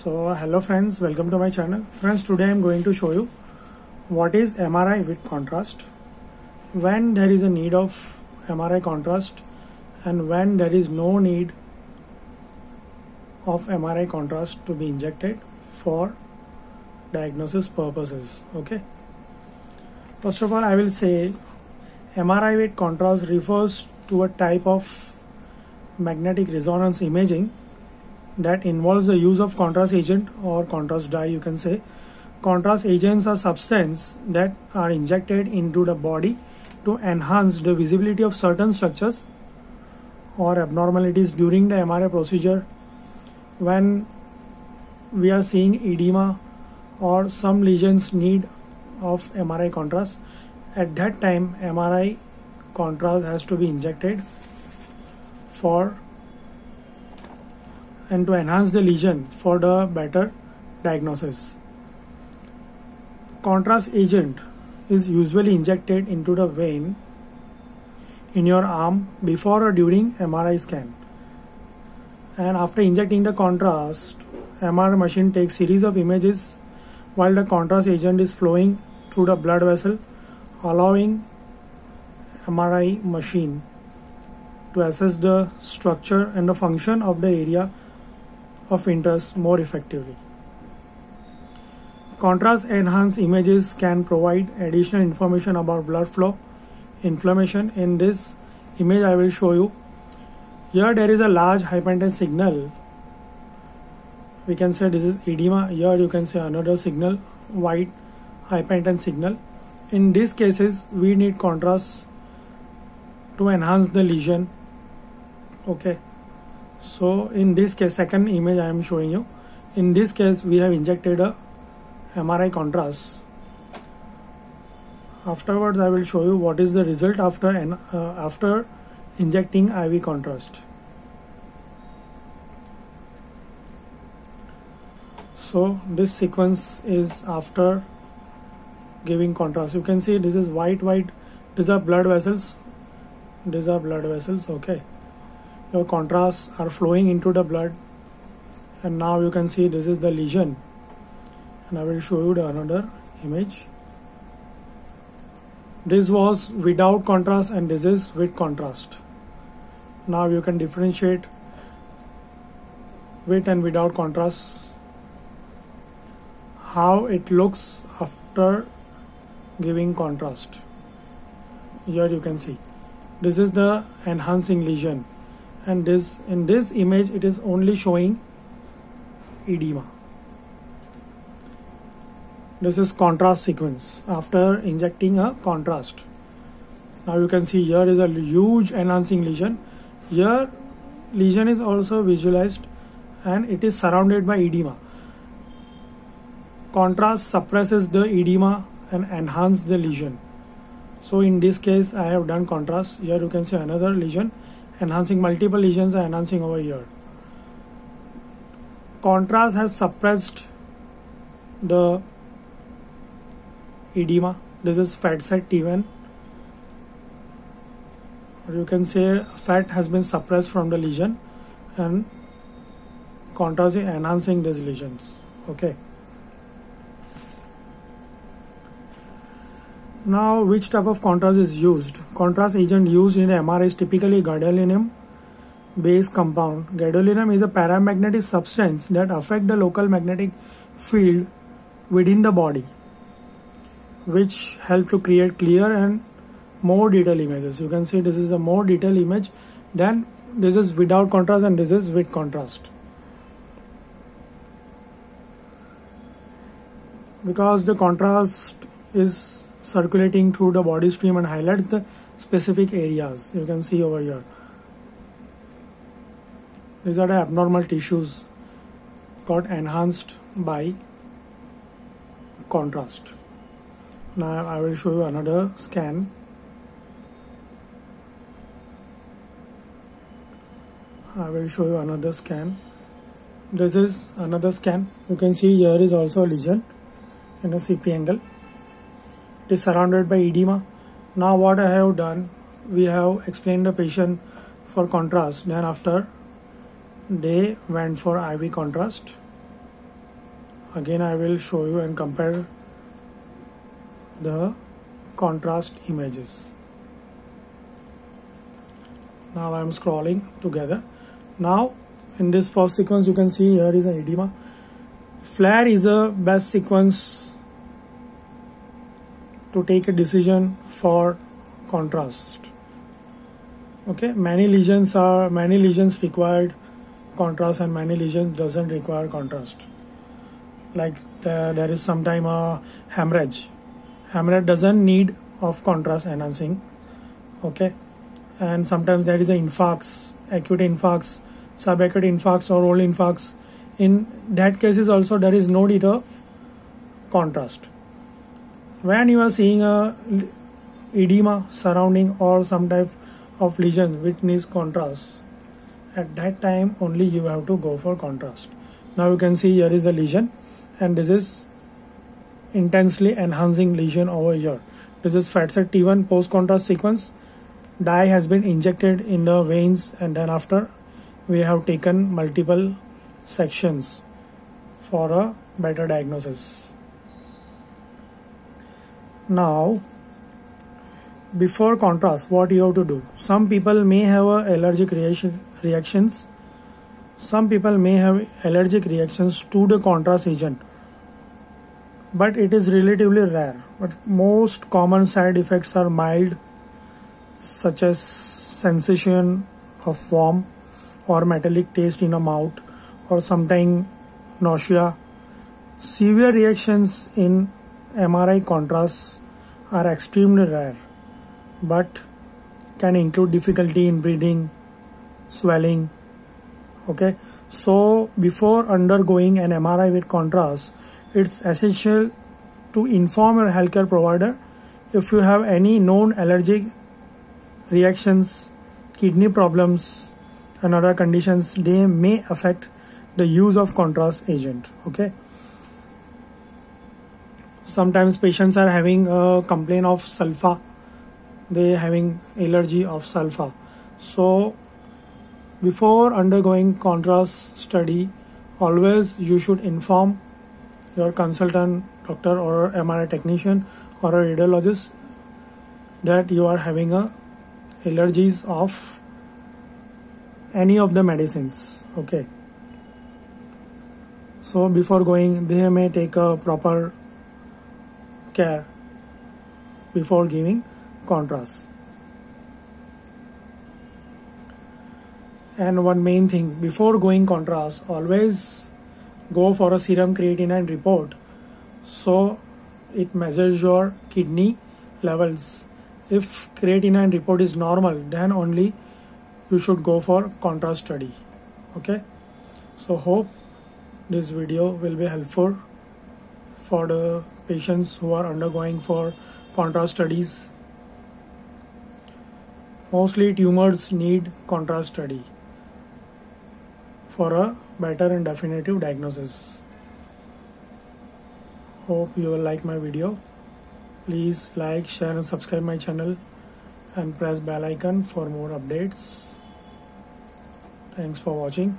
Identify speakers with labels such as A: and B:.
A: So hello friends, welcome to my channel. Friends, today I am going to show you what is MRI with contrast, when there is a need of MRI contrast and when there is no need of MRI contrast to be injected for diagnosis purposes. Okay. First of all, I will say MRI with contrast refers to a type of magnetic resonance imaging that involves the use of contrast agent or contrast dye you can say. Contrast agents are substances that are injected into the body to enhance the visibility of certain structures or abnormalities during the MRI procedure. When we are seeing edema or some lesions need of MRI contrast at that time MRI contrast has to be injected for and to enhance the lesion for the better diagnosis. Contrast agent is usually injected into the vein in your arm before or during MRI scan. And after injecting the contrast, MRI machine takes series of images while the contrast agent is flowing through the blood vessel, allowing MRI machine to assess the structure and the function of the area of interest more effectively. Contrast enhanced images can provide additional information about blood flow, inflammation. In this image I will show you. Here there is a large hyperintense signal. We can say this is edema. Here you can say another signal, white hyperintense signal. In these cases we need contrast to enhance the lesion. Okay so in this case second image I am showing you. In this case we have injected a MRI contrast. Afterwards I will show you what is the result after uh, after injecting IV contrast. So this sequence is after giving contrast. You can see this is white white. These are blood vessels. These are blood vessels okay your contrasts are flowing into the blood. And now you can see this is the lesion. And I will show you the another image. This was without contrast and this is with contrast. Now you can differentiate with and without contrast. How it looks after giving contrast. Here you can see. This is the enhancing lesion and this in this image it is only showing edema this is contrast sequence after injecting a contrast. Now you can see here is a huge enhancing lesion. Here lesion is also visualized and it is surrounded by edema contrast suppresses the edema and enhance the lesion. So in this case i have done contrast. Here you can see another lesion enhancing multiple lesions are enhancing over here. Contrast has suppressed the edema. This is fat sat T1 or you can say fat has been suppressed from the lesion and contrast is enhancing these lesions. Okay Now, which type of contrast is used? Contrast agent used in MRI is typically gadolinium based compound. Gadolinium is a paramagnetic substance that affect the local magnetic field within the body, which help to create clear and more detailed images. You can see this is a more detailed image than this is without contrast and this is with contrast. Because the contrast is circulating through the body stream and highlights the specific areas you can see over here. These are the abnormal tissues got enhanced by contrast. Now I will show you another scan. I will show you another scan. This is another scan. You can see here is also a lesion in a CP angle is surrounded by edema. Now what I have done, we have explained the patient for contrast. Then after they went for IV contrast. again I will show you and compare the contrast images now I am scrolling together now in this first sequence you can see here is an edema FLAIR is a best sequence to take a decision for contrast. Okay? Many lesions are many lesions required contrast and many lesions doesn't require contrast. Like the, there is sometime a hemorrhage. Hemorrhage doesn't need of contrast enhancing. Okay? And sometimes there is an infarct acute infarct subacute infarct or old infarct in that cases also there is no need of contrast when you are seeing a edema surrounding or some type of lesion which needs contrast at that time only you have to go for contrast. Now you can see here is the lesion and this is intensely enhancing lesion over here. This is FATSAT T1 post contrast sequence. Dye has been injected in the veins and then after we have taken multiple sections for a better diagnosis now before contrast what you have to do? Some people may have allergic reaction reactions. Some people may have allergic reactions to the contrast agent. But it is relatively rare. But most common side effects are mild such as sensation of warm or metallic taste in a mouth or sometimes nausea. Severe reactions in mri contrasts are extremely rare but can include difficulty in breathing swelling okay so before undergoing an mri with contrast it's essential to inform your healthcare provider if you have any known allergic reactions, kidney problems, and other conditions. They may affect the use of contrast agent. Okay. Sometimes patients are having a complaint of sulfa. They having allergy of sulfa. So before undergoing contrast study, always you should inform your consultant doctor or MRI technician or a radiologist that you are having a allergies of any of the medicines okay so before going they may take a proper care before giving contrast. And one main thing before going contrast always go for a serum creatinine report. So it measures your kidney levels. If creatinine report is normal then only you should go for contrast study. Okay? So hope this video will be helpful for the patients who are undergoing for contrast studies mostly tumors need contrast study for a better and definitive diagnosis. Hope you will like my video. Please like, share and subscribe my channel and press bell icon for more updates. Thanks for watching.